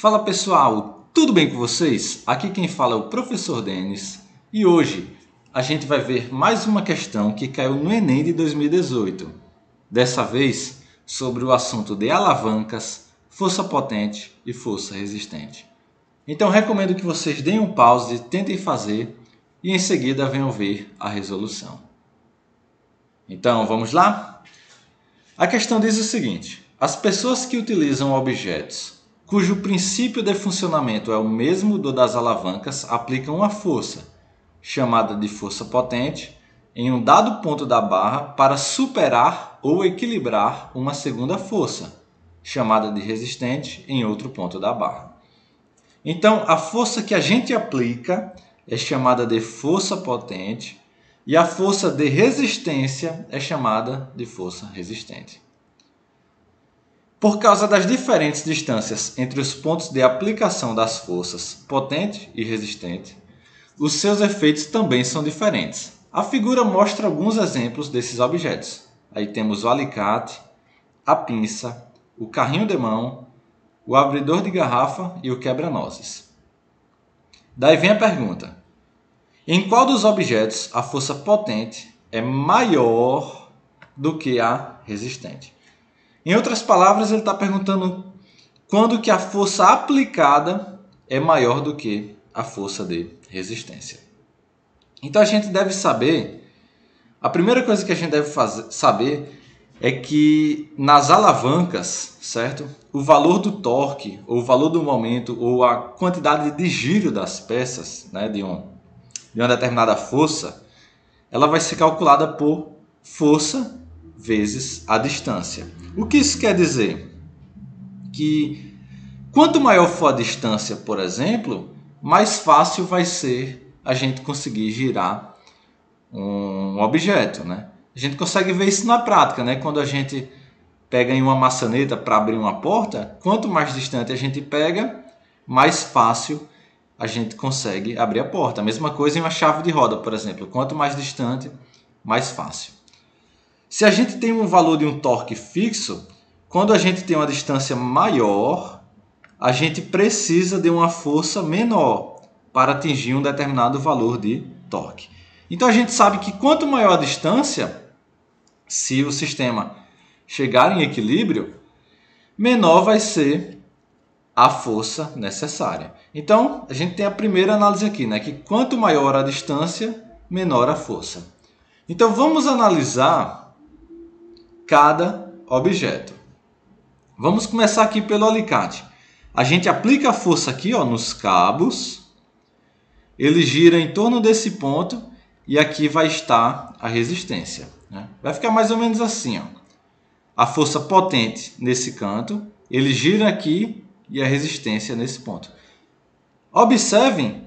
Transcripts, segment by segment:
Fala pessoal, tudo bem com vocês? Aqui quem fala é o professor Denis e hoje a gente vai ver mais uma questão que caiu no Enem de 2018. Dessa vez sobre o assunto de alavancas, força potente e força resistente. Então recomendo que vocês deem um pause, tentem fazer e em seguida venham ver a resolução. Então vamos lá? A questão diz o seguinte: as pessoas que utilizam objetos cujo princípio de funcionamento é o mesmo do das alavancas aplicam uma força, chamada de força potente, em um dado ponto da barra para superar ou equilibrar uma segunda força, chamada de resistente, em outro ponto da barra. Então, a força que a gente aplica é chamada de força potente e a força de resistência é chamada de força resistente. Por causa das diferentes distâncias entre os pontos de aplicação das forças potente e resistente, os seus efeitos também são diferentes. A figura mostra alguns exemplos desses objetos. Aí temos o alicate, a pinça, o carrinho de mão, o abridor de garrafa e o quebra-nozes. Daí vem a pergunta: em qual dos objetos a força potente é maior do que a resistente? Em outras palavras, ele está perguntando quando que a força aplicada é maior do que a força de resistência. Então a gente deve saber, a primeira coisa que a gente deve fazer, saber é que nas alavancas, certo? O valor do torque, ou o valor do momento, ou a quantidade de giro das peças, né, de, um, de uma determinada força, ela vai ser calculada por força vezes a distância. O que isso quer dizer? Que quanto maior for a distância, por exemplo, mais fácil vai ser a gente conseguir girar um objeto, né? A gente consegue ver isso na prática, né? Quando a gente pega em uma maçaneta para abrir uma porta, quanto mais distante a gente pega, mais fácil a gente consegue abrir a porta. A mesma coisa em uma chave de roda, por exemplo. Quanto mais distante, mais fácil. Se a gente tem um valor de um torque fixo, quando a gente tem uma distância maior, a gente precisa de uma força menor para atingir um determinado valor de torque. Então a gente sabe que quanto maior a distância, se o sistema chegar em equilíbrio, menor vai ser a força necessária. Então, a gente tem a primeira análise aqui, né, que quanto maior a distância, menor a força. Então, vamos analisar cada objeto. Vamos começar aqui pelo alicate. A gente aplica a força aqui ó, nos cabos, ele gira em torno desse ponto e aqui vai estar a resistência. Né? Vai ficar mais ou menos assim. Ó. A força potente nesse canto, ele gira aqui e a resistência nesse ponto. Observem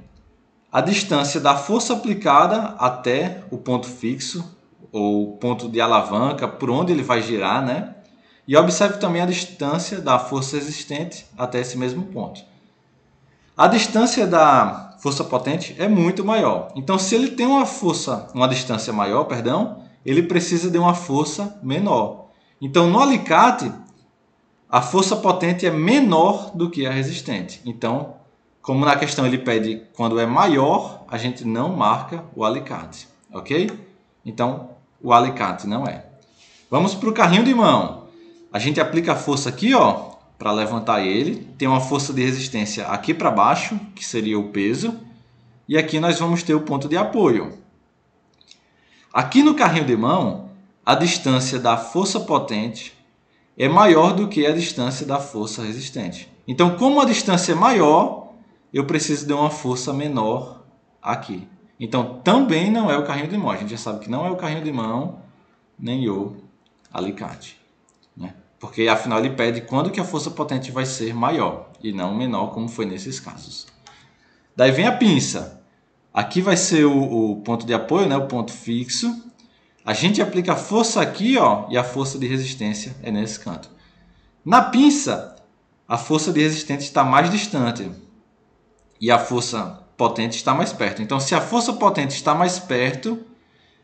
a distância da força aplicada até o ponto fixo ou ponto de alavanca, por onde ele vai girar, né? E observe também a distância da força existente até esse mesmo ponto. A distância da força potente é muito maior. Então, se ele tem uma força, uma distância maior, perdão, ele precisa de uma força menor. Então, no alicate, a força potente é menor do que a resistente. Então, como na questão ele pede quando é maior, a gente não marca o alicate, ok? Então, o alicate não é. Vamos para o carrinho de mão. A gente aplica a força aqui, ó, para levantar ele. Tem uma força de resistência aqui para baixo, que seria o peso. E aqui nós vamos ter o ponto de apoio. Aqui no carrinho de mão, a distância da força potente é maior do que a distância da força resistente. Então, como a distância é maior, eu preciso de uma força menor aqui. Então, também não é o carrinho de mão. A gente já sabe que não é o carrinho de mão nem o alicate. Né? Porque, afinal, ele pede quando que a força potente vai ser maior e não menor, como foi nesses casos. Daí vem a pinça. Aqui vai ser o, o ponto de apoio, né? o ponto fixo. A gente aplica a força aqui ó, e a força de resistência é nesse canto. Na pinça, a força de resistência está mais distante e a força potente está mais perto. Então, se a força potente está mais perto,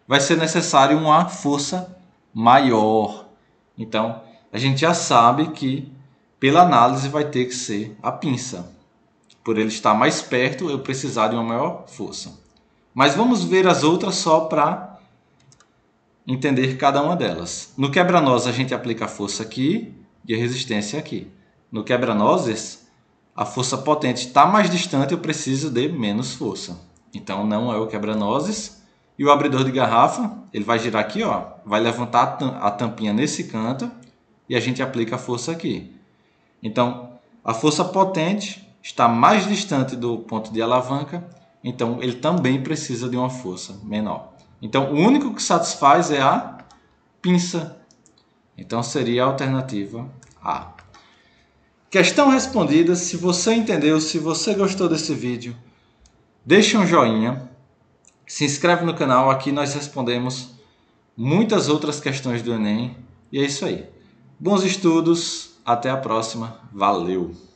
vai ser necessário uma força maior. Então, a gente já sabe que pela análise vai ter que ser a pinça. Por ele estar mais perto, eu precisar de uma maior força. Mas vamos ver as outras só para entender cada uma delas. No quebra-nós a gente aplica a força aqui e a resistência aqui. No quebra-nozes, a força potente está mais distante, eu preciso de menos força. Então não é o quebra-nozes. E o abridor de garrafa, ele vai girar aqui, ó, vai levantar a tampinha nesse canto e a gente aplica a força aqui. Então, a força potente está mais distante do ponto de alavanca, então ele também precisa de uma força menor. Então, o único que satisfaz é a pinça. Então, seria a alternativa A. Questão respondida. Se você entendeu, se você gostou desse vídeo, deixe um joinha, se inscreve no canal. Aqui nós respondemos muitas outras questões do Enem. E é isso aí. Bons estudos, até a próxima. Valeu!